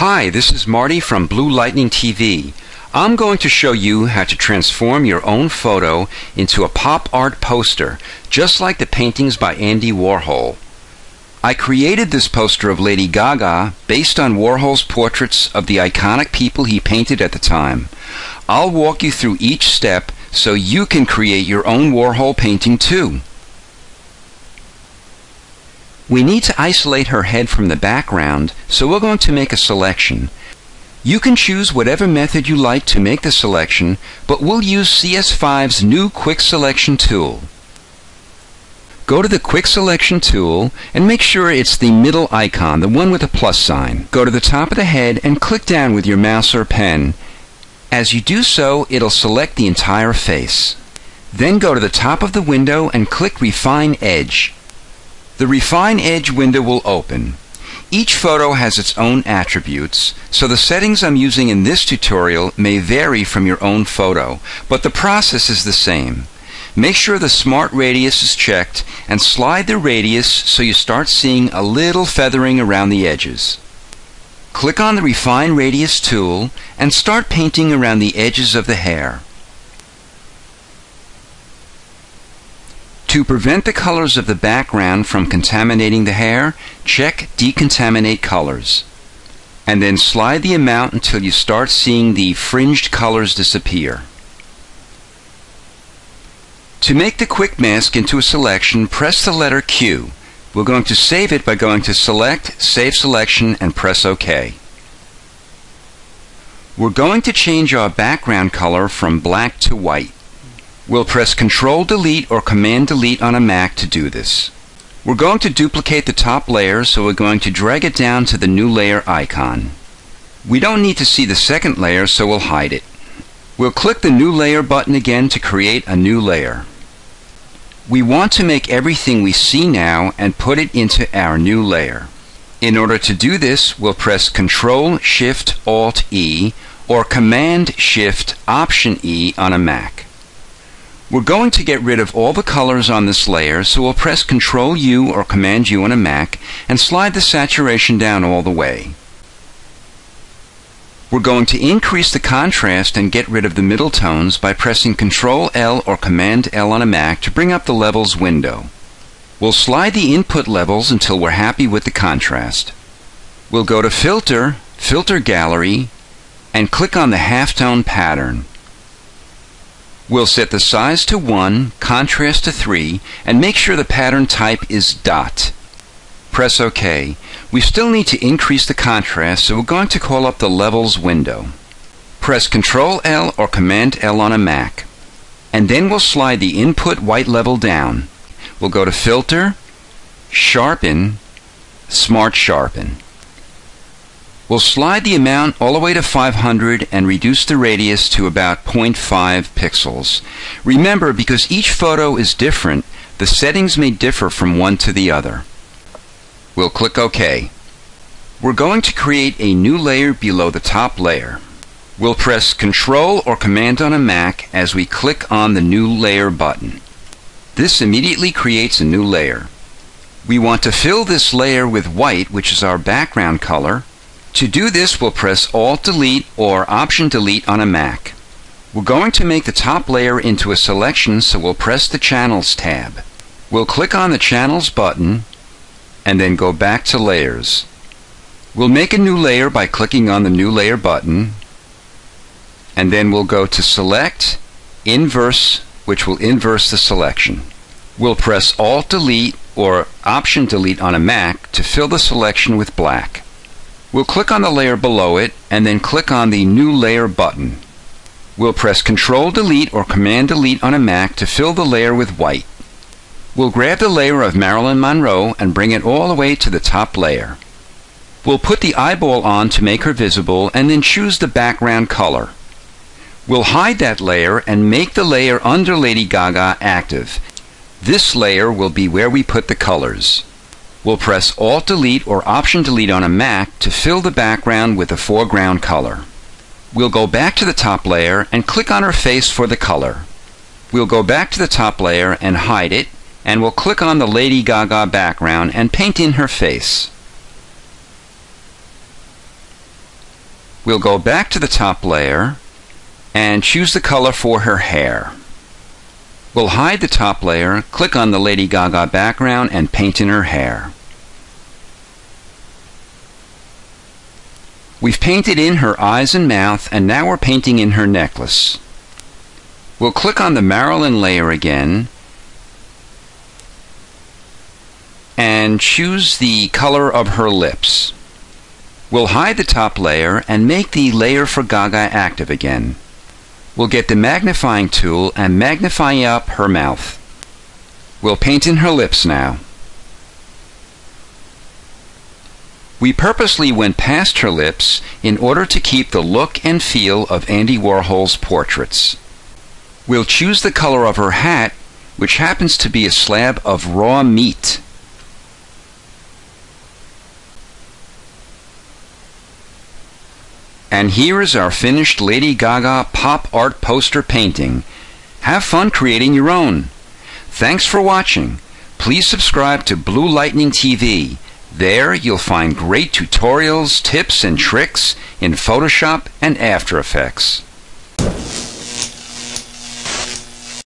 Hi, this is Marty from Blue Lightning TV. I'm going to show you how to transform your own photo into a pop art poster, just like the paintings by Andy Warhol. I created this poster of Lady Gaga based on Warhol's portraits of the iconic people he painted at the time. I'll walk you through each step so you can create your own Warhol painting too. We need to isolate her head from the background, so we're going to make a selection. You can choose whatever method you like to make the selection, but we'll use CS5's new Quick Selection tool. Go to the Quick Selection tool and make sure it's the middle icon, the one with the plus sign. Go to the top of the head and click down with your mouse or pen. As you do so, it'll select the entire face. Then go to the top of the window and click Refine Edge. The Refine Edge window will open. Each photo has its own attributes, so the settings I'm using in this tutorial may vary from your own photo, but the process is the same. Make sure the Smart Radius is checked and slide the radius so you start seeing a little feathering around the edges. Click on the Refine Radius tool and start painting around the edges of the hair. To prevent the colors of the background from contaminating the hair, check Decontaminate Colors. And then slide the amount until you start seeing the fringed colors disappear. To make the quick mask into a selection, press the letter Q. We're going to save it by going to Select, Save Selection, and press OK. We're going to change our background color from black to white. We'll press Control Delete or Command Delete on a Mac to do this. We're going to duplicate the top layer, so we're going to drag it down to the new layer icon. We don't need to see the second layer, so we'll hide it. We'll click the New Layer button again to create a new layer. We want to make everything we see now and put it into our new layer. In order to do this, we'll press Control Shift Alt E or Command Shift Option E on a Mac. We're going to get rid of all the colors on this layer, so we'll press Ctrl U or Command U on a Mac and slide the saturation down all the way. We're going to increase the contrast and get rid of the middle tones by pressing Ctrl L or Command L on a Mac to bring up the levels window. We'll slide the input levels until we're happy with the contrast. We'll go to Filter, Filter Gallery, and click on the halftone pattern. We'll set the size to 1, contrast to 3, and make sure the pattern type is dot. Press OK. We still need to increase the contrast, so we're going to call up the Levels window. Press Ctrl L or Command L on a Mac. And then we'll slide the input white level down. We'll go to Filter, Sharpen, Smart Sharpen. We'll slide the amount all the way to 500 and reduce the radius to about 0.5 pixels. Remember, because each photo is different, the settings may differ from one to the other. We'll click OK. We're going to create a new layer below the top layer. We'll press Control or Command on a Mac as we click on the New Layer button. This immediately creates a new layer. We want to fill this layer with white, which is our background color, to do this, we'll press Alt Delete or Option Delete on a Mac. We're going to make the top layer into a selection, so we'll press the Channels tab. We'll click on the Channels button and then go back to Layers. We'll make a new layer by clicking on the New Layer button and then we'll go to Select, Inverse, which will inverse the selection. We'll press Alt Delete or Option Delete on a Mac to fill the selection with black. We'll click on the layer below it and then click on the New Layer button. We'll press Control Delete or Command Delete on a Mac to fill the layer with white. We'll grab the layer of Marilyn Monroe and bring it all the way to the top layer. We'll put the eyeball on to make her visible and then choose the background color. We'll hide that layer and make the layer under Lady Gaga active. This layer will be where we put the colors. We'll press Alt Delete or Option Delete on a Mac to fill the background with a foreground color. We'll go back to the top layer and click on her face for the color. We'll go back to the top layer and hide it, and we'll click on the Lady Gaga background and paint in her face. We'll go back to the top layer and choose the color for her hair. We'll hide the top layer, click on the Lady Gaga background, and paint in her hair. We've painted in her eyes and mouth, and now we're painting in her necklace. We'll click on the Marilyn layer again and choose the color of her lips. We'll hide the top layer and make the layer for Gaga active again. We'll get the magnifying tool and magnify up her mouth. We'll paint in her lips now. We purposely went past her lips in order to keep the look and feel of Andy Warhol's portraits. We'll choose the color of her hat, which happens to be a slab of raw meat. And here is our finished Lady Gaga pop art poster painting. Have fun creating your own. Thanks for watching. Please subscribe to Blue Lightning TV. There you'll find great tutorials, tips, and tricks in Photoshop and After Effects.